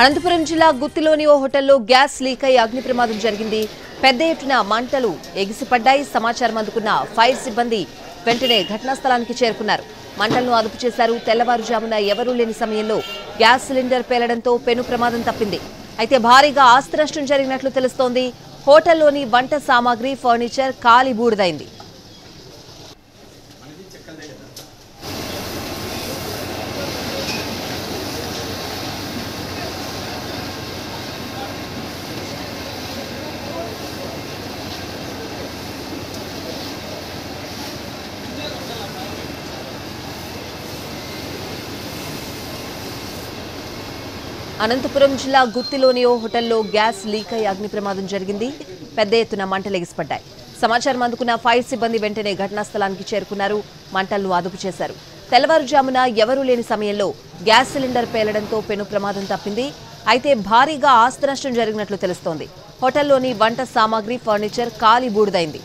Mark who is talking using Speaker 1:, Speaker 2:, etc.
Speaker 1: అనంతపురం జిల్లా గుత్తిలోని ఓ హోటల్లో gas leak అయి అగ్ని ప్రమాదం జరిగింది. పెద్ద ఎత్తున మంటలు ఎగిసిపడ్డాయి. సమాచారం అందుకున్న ఫైర్ సిబ్బంది వెంటనే ఘటనా స్థలానికి చేరుకున్నారు. మంటలను అదుపు చేశారు. తెల్లవారుజామున ఎవరూ లేని సమయంలో గ్యాస్ సిలిండర్ పేలడంతో పెను ప్రమాదం తప్పింది. అయితే భారీగా ఆస్తి నష్టం జరిగినట్లు తెలుస్తోంది. హోటల్లోని వంట సామాగ్రి ఫర్నిచర్ కాలి బూడిదైంది. అనంతపురం జిల్లా గుత్తిలోని ఓ హోటల్లో గ్యాస్ లీక్ అయి అగ్ని ప్రమాదం జరిగింది. పెద్ద ఎత్తున మంటలు ఎగిసిపడ్డాయి. సమాచారం అందుకున్న ఫైర్ సిబ్బంది వెంటనే ఘటనా స్థలానికి చేరుకున్నారు. మంటలను అదుపు చేశారు. తెల్లవారుజామున ఎవరూ లేని సమయంలో గ్యాస్ సిలిండర్ పేలడంతో పెను ప్రమాదం తప్పింది. అయితే భారీగా ఆస్తి నష్టం జరిగినట్లు తెలుస్తోంది. హోటల్లోని వంట సామాగ్రి ఫర్నిచర్ కాలి బూడిదైంది.